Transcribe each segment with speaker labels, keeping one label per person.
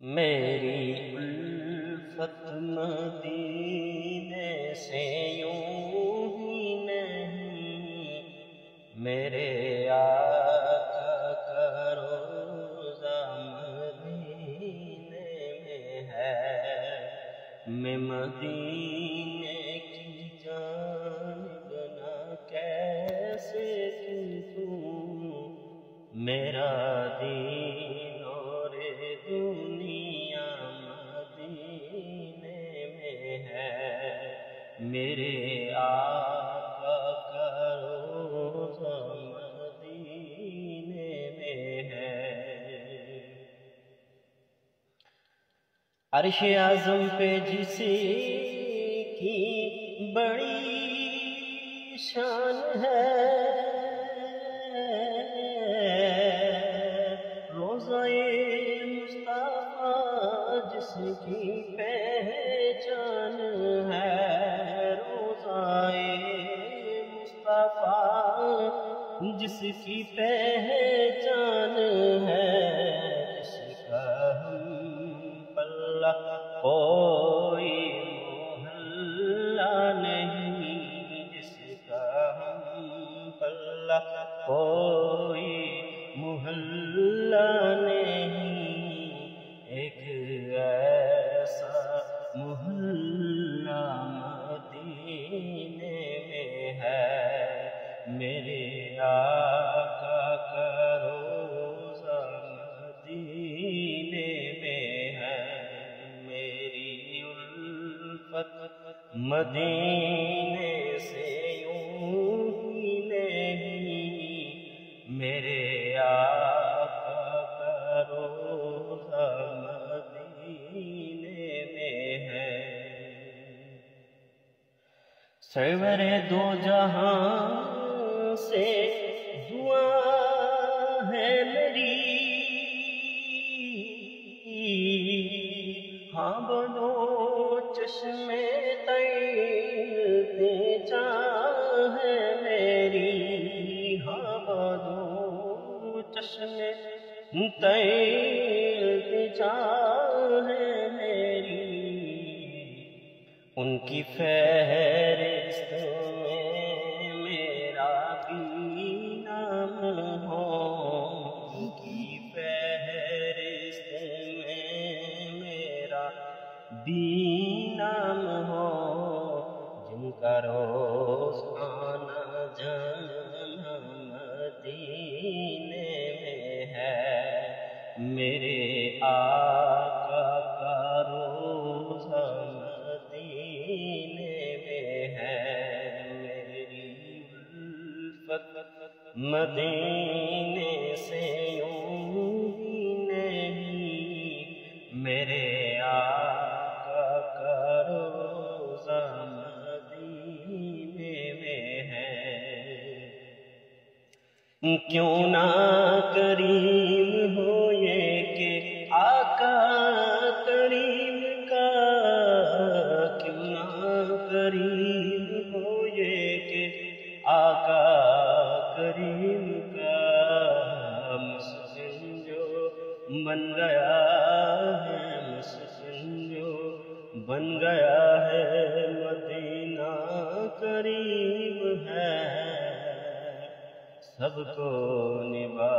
Speaker 1: میری الفت مدینے سے یوں ہی نہیں۔ میرے آقا کا روزہ مدینے میں ہے۔ میں مدینے کی جانب نہ کیسے چوں میرا دین عرش اعظم پہ جسی کی بڑی شان ہے۔ روزہ مصطفیٰ جس کی پہچان ہے۔ روزہ مصطفیٰ جس کی پہچان ہے۔ کوئی محلہ نہیں جس کا ہم پلہ کوئی محلہ مدینے سے یوں ہی نہیں، میرے آقا کا روزہ مدینے میں ہے۔ سرور دو جہاں سے دعا ہے میری۔ تیرتے میری۔ ان کی فہرست میں میرا بھی نام ہو۔ ان کی فہرست میں میرا بھی نام ہو۔ جن کا روز آنا جانا مدینے مدینے سے یوں ہی نہیں، میرے آقا کا روزہ مدینے میں ہے۔ کیوں نہ کریم ہو یہ کہ آقا کریم کا، کیوں نہ کریم ہو یہ کہ آقا کریم کا مسکن جو بن گیا ہے مسکن جو بن گیا ہے مدینہ کریم ہے۔ سب کو نبھا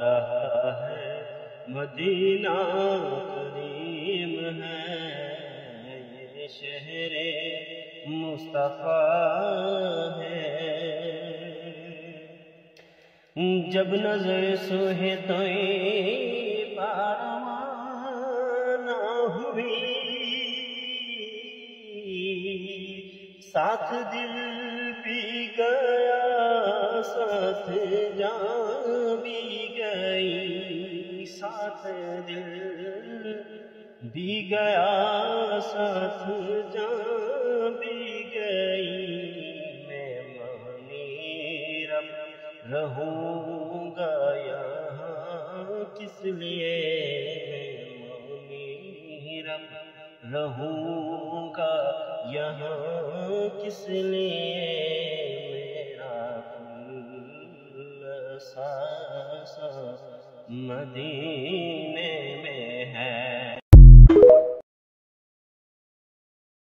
Speaker 1: رہا ہے مدینہ کریم ہے۔ یہ شہر مصطفیٰ جب نظر سوہے تو پاروانہ ہوئی ساتھ دل بھی گیا، ساتھ جان بھی گئی ساتھ دل بھی گیا، ساتھ جان بھی رہوں گا یہاں کس لیے میں رب رہوں گا یہاں کس لیے میرا سا مدینے